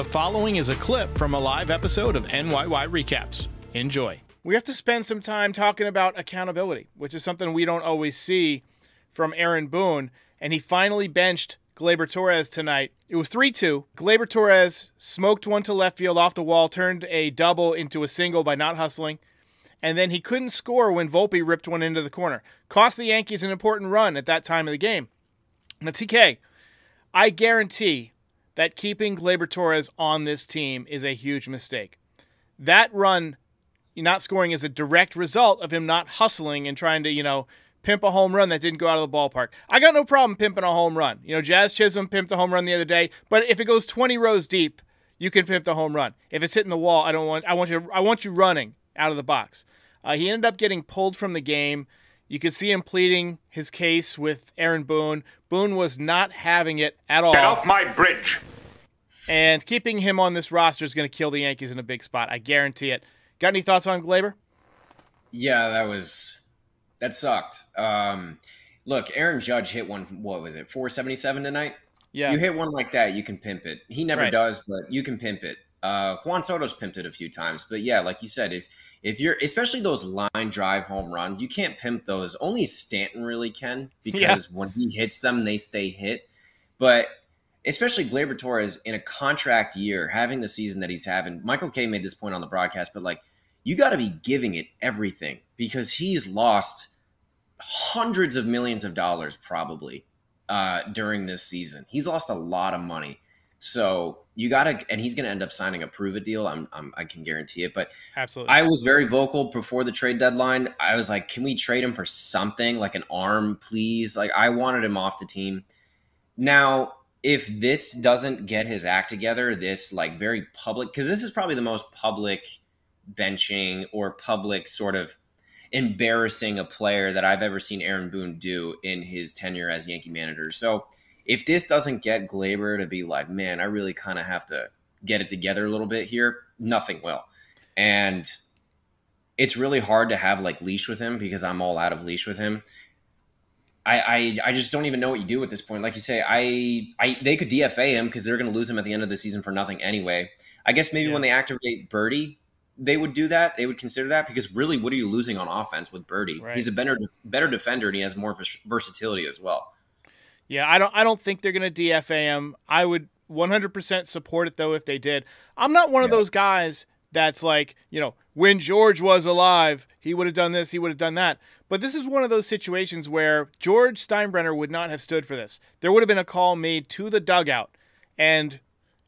The following is a clip from a live episode of NYY Recaps. Enjoy. We have to spend some time talking about accountability, which is something we don't always see from Aaron Boone. And he finally benched Gleyber Torres tonight. It was 3 2. Gleyber Torres smoked one to left field off the wall, turned a double into a single by not hustling. And then he couldn't score when Volpe ripped one into the corner. Cost the Yankees an important run at that time of the game. Now, TK, I guarantee that keeping Gleyber Torres on this team is a huge mistake. That run, not scoring, is a direct result of him not hustling and trying to, you know, pimp a home run that didn't go out of the ballpark. I got no problem pimping a home run. You know, Jazz Chisholm pimped a home run the other day, but if it goes 20 rows deep, you can pimp the home run. If it's hitting the wall, I don't want. I want you. I want you running out of the box. Uh, he ended up getting pulled from the game. You could see him pleading his case with Aaron Boone. Boone was not having it at all. Get off my bridge. And keeping him on this roster is going to kill the Yankees in a big spot. I guarantee it. Got any thoughts on Gleyber? Yeah, that was that sucked. Um, look, Aaron Judge hit one. What was it? Four seventy seven tonight. Yeah, you hit one like that, you can pimp it. He never Right. does, but you can pimp it. Uh, Juan Soto's pimped it a few times, but yeah, like you said, if if you're especially those line drive home runs, you can't pimp those. Only Stanton really can because when he hits them, they stay hit. But especially Gleyber Torres in a contract year, having the season that he's having. Michael Kay made this point on the broadcast, but like you got to be giving it everything because he's lost hundreds of millions of dollars probably uh, during this season. He's lost a lot of money. So you got to, and he's going to end up signing a prove it deal. I'm, I'm, I can guarantee it. But absolutely. I was very vocal before the trade deadline. I was like, can we trade him for something like an arm, please? Like, I wanted him off the team. Now, if this doesn't get his act together, this like very public, because this is probably the most public benching or public sort of embarrassing a player that I've ever seen Aaron Boone do in his tenure as Yankee manager. So if this doesn't get Gleyber to be like, man, I really kind of have to get it together a little bit here, nothing will. And it's really hard to have like leash with him because I'm all out of leash with him. I, I, I just don't even know what you do at this point. Like you say, I, I they could DFA him because they're going to lose him at the end of the season for nothing anyway. I guess maybe Yeah. when they activate Berti, they would do that. They would consider that because really, what are you losing on offense with Berti? Right. He's a better better defender and he has more versatility as well. Yeah, I don't I don't think they're going to DFA him. I would 100% support it though if they did. I'm not one of those guys that's like, you know, when George was alive, he would have done this, he would have done that. But this is one of those situations where George Steinbrenner would not have stood for this. There would have been a call made to the dugout and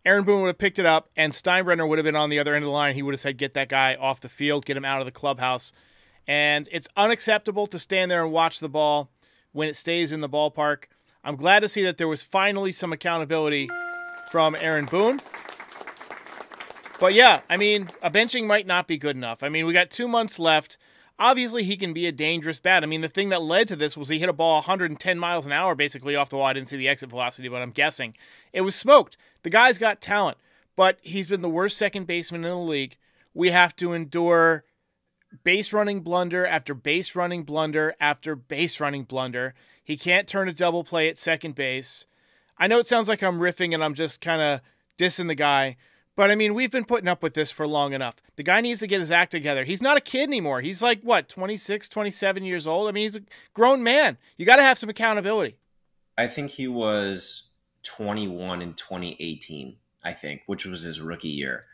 Aaron Boone would have picked it up and Steinbrenner would have been on the other end of the line. He would have said get that guy off the field, get him out of the clubhouse. And it's unacceptable to stand there and watch the ball when it stays in the ballpark. I'm glad to see that there was finally some accountability from Aaron Boone. But yeah, I mean, a benching might not be good enough. I mean, we got two months left. Obviously, he can be a dangerous bat. I mean, the thing that led to this was he hit a ball 110 miles an hour basically off the wall. I didn't see the exit velocity, but I'm guessing it was smoked. The guy's got talent, but he's been the worst second baseman in the league. We have to endure base running blunder after base running blunder after base running blunder. He can't turn a double play at second base. I know it sounds like I'm riffing and I'm just kind of dissing the guy, but I mean, we've been putting up with this for long enough. The guy needs to get his act together. He's not a kid anymore. He's like, what, 26, 27 years old? I mean, he's a grown man. You got to have some accountability. I think he was 21 in 2018. I think, which was his rookie year.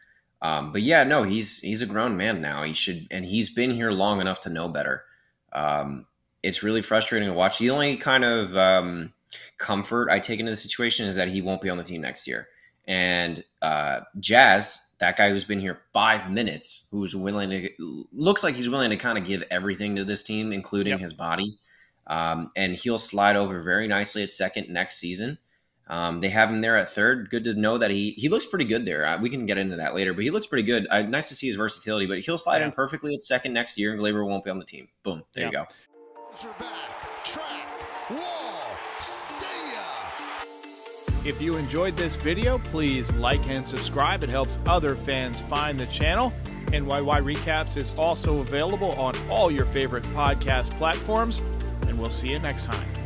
Um, but yeah, no, he's he's a grown man now. He should, and he's been here long enough to know better. Um, it's really frustrating to watch. The only kind of um, comfort I take into the situation is that he won't be on the team next year. And uh, Jazz, that guy who's been here five minutes, who's willing to looks like he's willing to kind of give everything to this team, including Yep. his body. Um, and he'll slide over very nicely at second next season. Um, they have him there at third. Good to know that he he looks pretty good there. Uh, we can get into that later, but he looks pretty good. Uh, nice to see his versatility. But he'll slide in perfectly at second next year, and Gleyber won't be on the team. Boom, there you Yeah. go. If you enjoyed this video, please like and subscribe. It helps other fans find the channel. NYY Recaps is also available on all your favorite podcast platforms, and we'll see you next time.